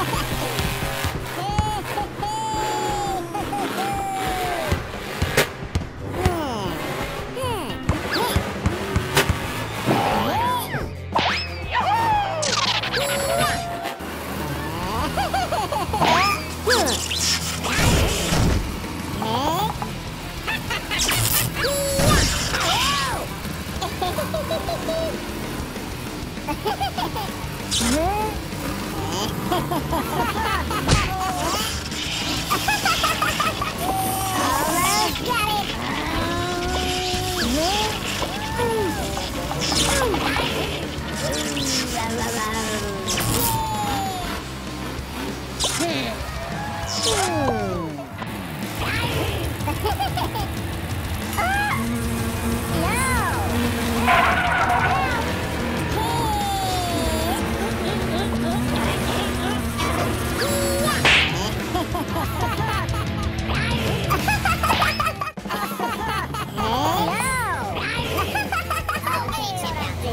え。la la la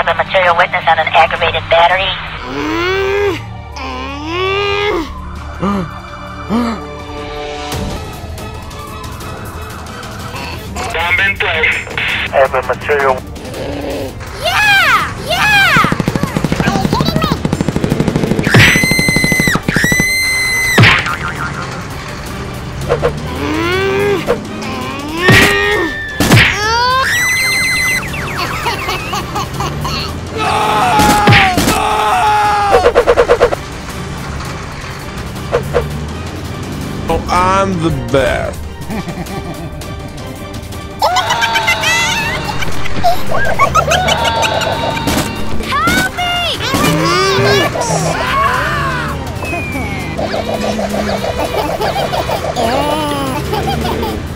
Have a material witness on an aggravated battery. Bomb in place. Have a material. Oh, I'm the best. Help me!